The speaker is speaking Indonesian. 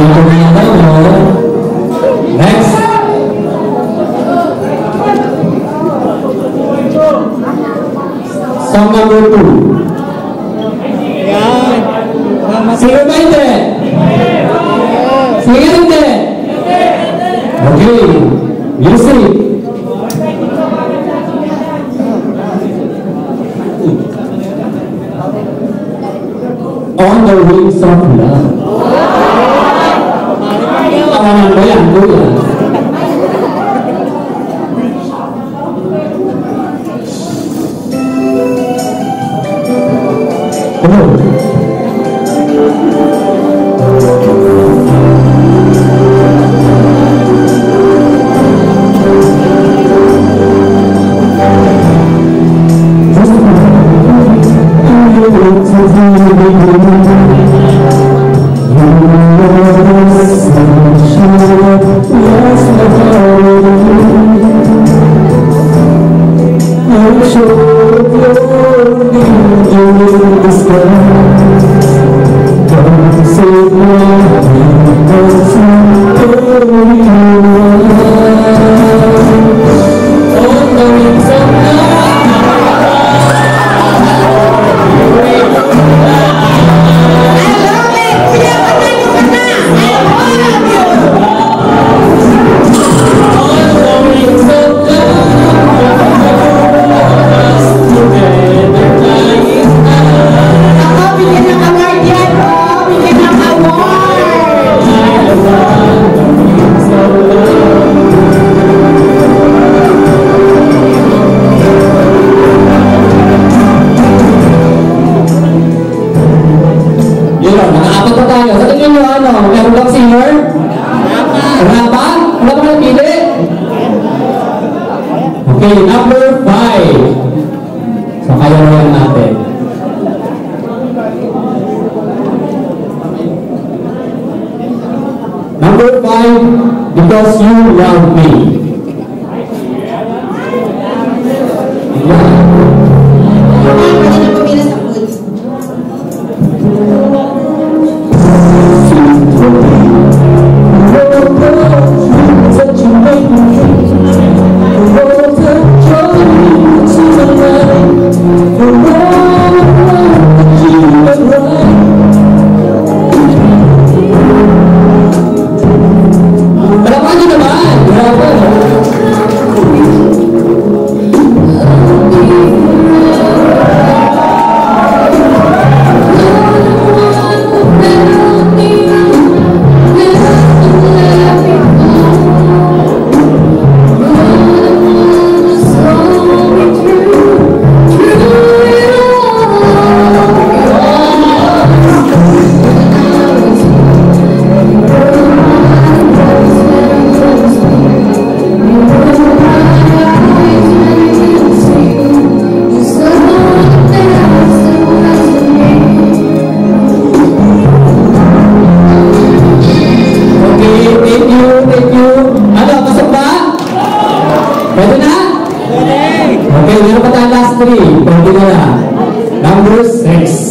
Encomiéndalo. Next. Song number two. Siguiente. Siguiente. Okay. Music. On the wings of love. Tawanan Lord. Yun lang, nakaapat na tayo. Sa tingin nyo ano, meron bang singer? Wala pa? Wala pa napili? Okay, number five. So, kaya mo yan natin. Number five, because you love me. Okay, thank you, thank you. Ano, pasok ba? Pwede na? Okay, meron pa last three. Pwede. Number six.